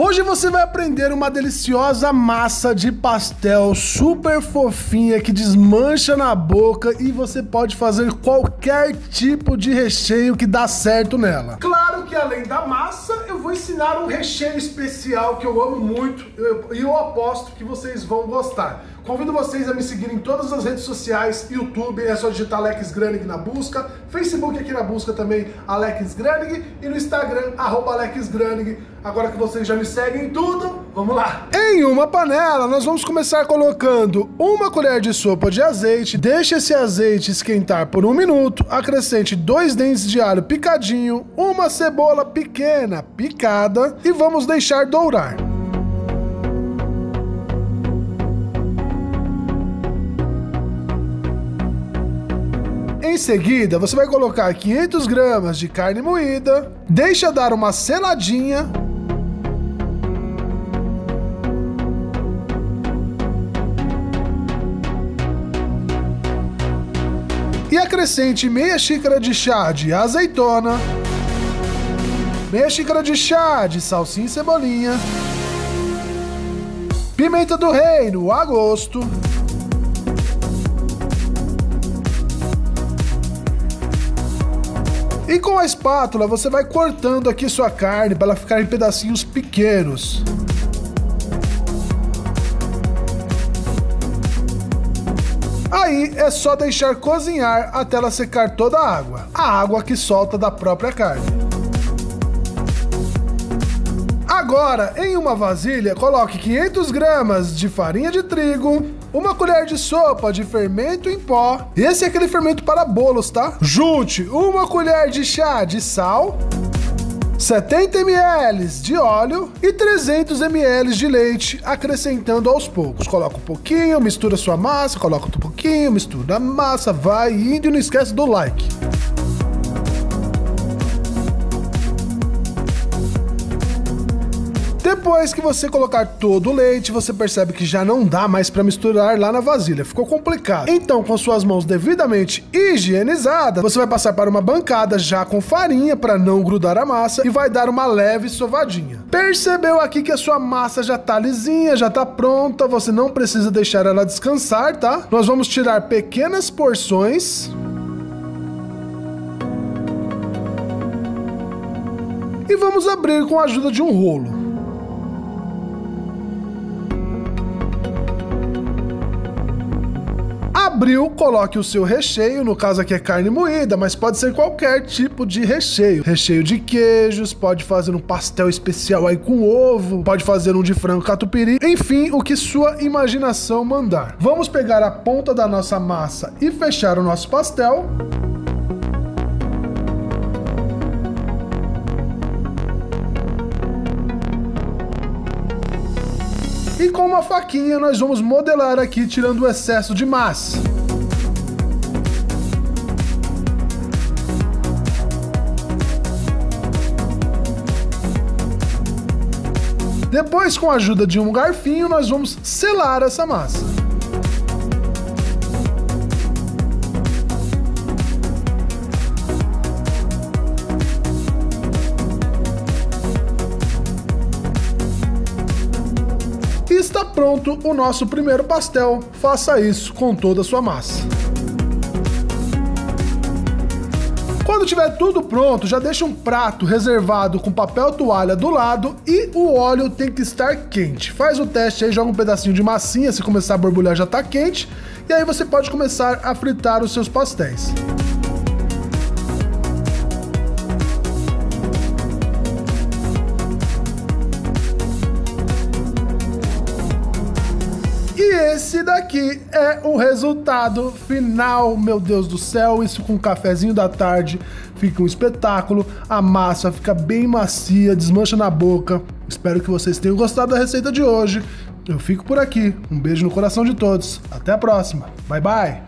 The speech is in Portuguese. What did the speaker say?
Hoje você vai aprender uma deliciosa massa de pastel super fofinha que desmancha na boca e você pode fazer qualquer tipo de recheio que dá certo nela. Claro que além da massa, eu vou ensinar um recheio especial que eu amo muito e eu, eu aposto que vocês vão gostar. Convido vocês a me seguir em todas as redes sociais, YouTube, é só digitar Alex Granig na busca, Facebook aqui na busca também, Alex Granig, e no Instagram, arroba Alex Granig. Agora que vocês já me seguem em tudo, vamos lá! Em uma panela, nós vamos começar colocando uma colher de sopa de azeite, deixe esse azeite esquentar por um minuto, acrescente dois dentes de alho picadinho, uma cebola pequena picada e vamos deixar dourar. Em seguida, você vai colocar 500 gramas de carne moída, deixa dar uma seladinha. E acrescente meia xícara de chá de azeitona, meia xícara de chá de salsinha e cebolinha, pimenta do reino a gosto. E com a espátula você vai cortando aqui sua carne para ela ficar em pedacinhos pequenos. Aí é só deixar cozinhar até ela secar toda a água, a água que solta da própria carne. Agora, em uma vasilha, coloque 500 gramas de farinha de trigo, uma colher de sopa de fermento em pó. Esse é aquele fermento para bolos, tá? Junte uma colher de chá de sal, 70 ml de óleo e 300 ml de leite, acrescentando aos poucos. Coloca um pouquinho, mistura sua massa, coloca outro pouquinho, mistura a massa, vai indo e não esquece do like. Depois que você colocar todo o leite, você percebe que já não dá mais para misturar lá na vasilha, ficou complicado. Então, com suas mãos devidamente higienizadas, você vai passar para uma bancada já com farinha para não grudar a massa e vai dar uma leve sovadinha. Percebeu aqui que a sua massa já tá lisinha, já tá pronta, você não precisa deixar ela descansar, tá? Nós vamos tirar pequenas porções. E vamos abrir com a ajuda de um rolo. Abriu, coloque o seu recheio, no caso aqui é carne moída, mas pode ser qualquer tipo de recheio. Recheio de queijos, pode fazer um pastel especial aí com ovo, pode fazer um de frango catupiry, enfim, o que sua imaginação mandar. Vamos pegar a ponta da nossa massa e fechar o nosso pastel. E com uma faquinha nós vamos modelar aqui tirando o excesso de massa. Depois, com a ajuda de um garfinho, nós vamos selar essa massa. Está pronto o nosso primeiro pastel. Faça isso com toda a sua massa. Quando tiver tudo pronto, já deixa um prato reservado com papel toalha do lado e o óleo tem que estar quente. Faz o teste aí, joga um pedacinho de massinha, se começar a borbulhar já está quente, e aí você pode começar a fritar os seus pastéis. Daqui é o resultado final, meu Deus do céu, isso com um cafezinho da tarde, fica um espetáculo, a massa fica bem macia, desmancha na boca. Espero que vocês tenham gostado da receita de hoje. Eu fico por aqui, um beijo no coração de todos, até a próxima, bye bye!